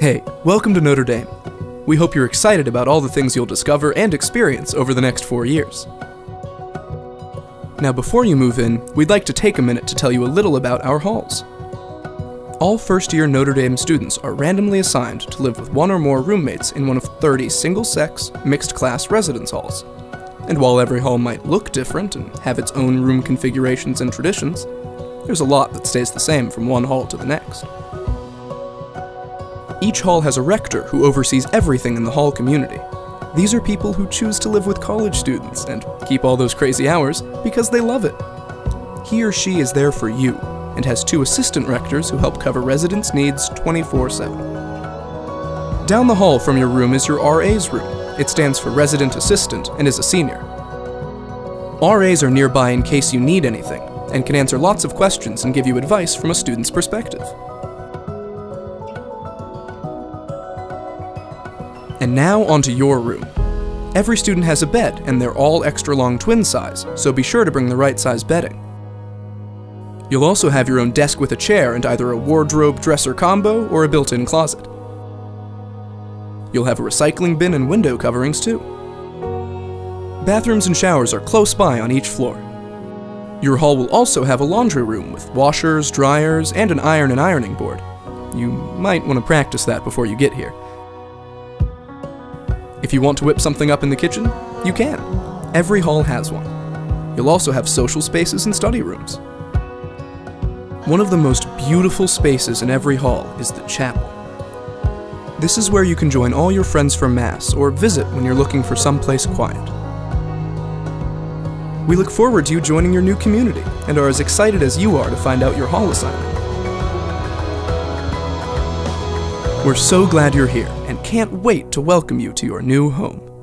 Hey, welcome to Notre Dame. We hope you're excited about all the things you'll discover and experience over the next four years. Now, before you move in, we'd like to take a minute to tell you a little about our halls. All first year Notre Dame students are randomly assigned to live with one or more roommates in one of 30 single sex, mixed class residence halls. And while every hall might look different and have its own room configurations and traditions, there's a lot that stays the same from one hall to the next. Each hall has a rector who oversees everything in the hall community. These are people who choose to live with college students and keep all those crazy hours because they love it. He or she is there for you and has two assistant rectors who help cover residents' needs 24 7. Down the hall from your room is your RA's room. It stands for Resident Assistant and is a senior. RAs are nearby in case you need anything and can answer lots of questions and give you advice from a student's perspective. And now onto your room. Every student has a bed, and they're all extra long twin size, so be sure to bring the right size bedding. You'll also have your own desk with a chair and either a wardrobe dresser combo or a built in closet. You'll have a recycling bin and window coverings too. Bathrooms and showers are close by on each floor. Your hall will also have a laundry room with washers, dryers, and an iron and ironing board. You might want to practice that before you get here. If you want to whip something up in the kitchen, you can. Every hall has one. You'll also have social spaces and study rooms. One of the most beautiful spaces in every hall is the chapel. This is where you can join all your friends for Mass or visit when you're looking for someplace quiet. We look forward to you joining your new community and are as excited as you are to find out your hall assignment. We're so glad you're here and can't wait to welcome you to your new home.